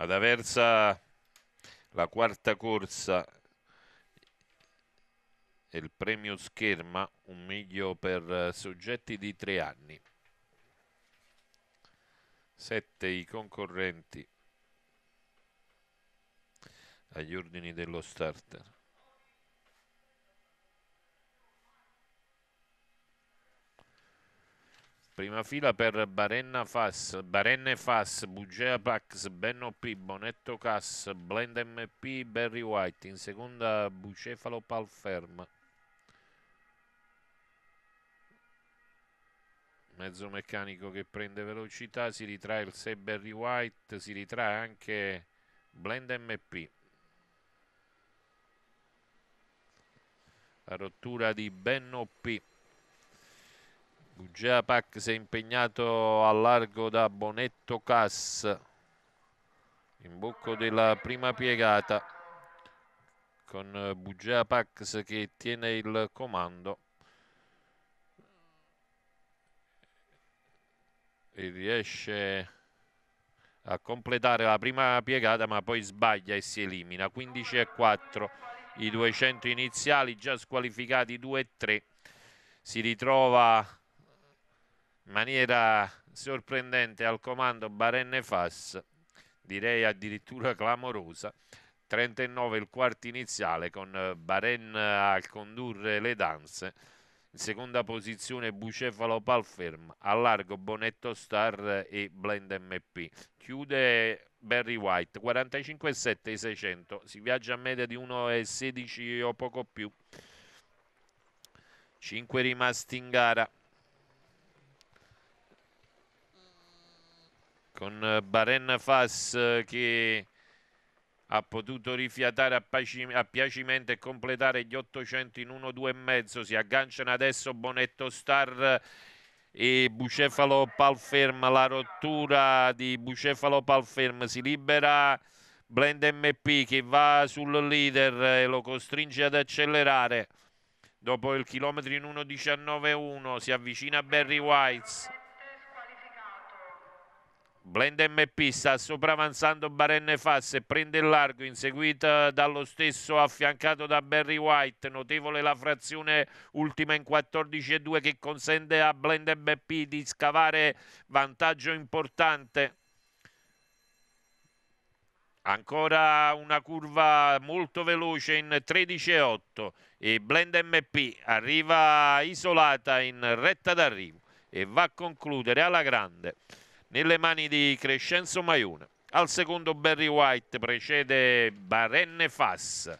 Ad Aversa la quarta corsa e il premio scherma, un miglio per soggetti di tre anni. Sette i concorrenti agli ordini dello starter. Prima fila per Barenna Fass, Barenne Fass, Bugea Pax, Benno P, Bonetto Cass, Blend MP, Barry White. In seconda Bucefalo Palferma. Mezzo meccanico che prende velocità, si ritrae il 6 Barry White, si ritrae anche Blend MP. La rottura di Benno P. Bugea Pac si è impegnato a largo da Bonetto Cass. In bocco della prima piegata con Bugea Pax che tiene il comando e riesce a completare la prima piegata ma poi sbaglia e si elimina. 15 e 4 i 200 iniziali già squalificati 2 e 3 si ritrova in maniera sorprendente al comando Barenne Fass, direi addirittura clamorosa. 39 il quarto iniziale con Baren a condurre le danze. In seconda posizione Bucefalo Palferm, a largo Bonetto Star e Blend MP. Chiude Barry White, 45,7 600, si viaggia a media di 1,16 o poco più. 5 rimasti in gara. Con eh, Baren Fass eh, che ha potuto rifiatare a, piacimento e completare gli 800 in 1-2 e mezzo. Si agganciano adesso Bonetto Star e Bucefalo Palferm. La rottura di Bucefalo Palferm si libera Blend MP che va sul leader e lo costringe ad accelerare. Dopo il chilometro in 1.19.1 si avvicina Barry Whites Blend MP sta sopravanzando Barenne Fass e prende il largo, inseguita dallo stesso affiancato da Barry White. Notevole la frazione ultima in 14,2 che consente a Blend MP di scavare vantaggio importante. Ancora una curva molto veloce in 13,8 e Blend MP arriva isolata in retta d'arrivo e va a concludere alla grande nelle mani di Crescenzo Maione. Al secondo Barry White precede Barenne Fass.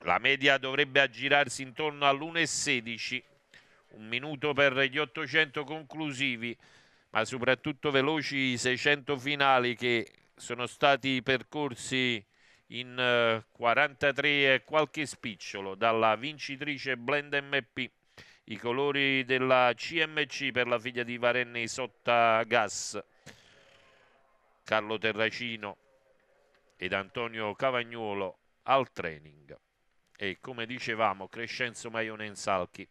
La media dovrebbe aggirarsi intorno all'1,16, un minuto per gli 800 conclusivi, ma soprattutto veloci i 600 finali che sono stati percorsi in 43 eh, e qualche spicciolo dalla vincitrice Blend MP i colori della CMC per la figlia di Varenni Sottagas, Carlo Terracino ed Antonio Cavagnuolo al training. E come dicevamo, Crescenzo Maione in Salchi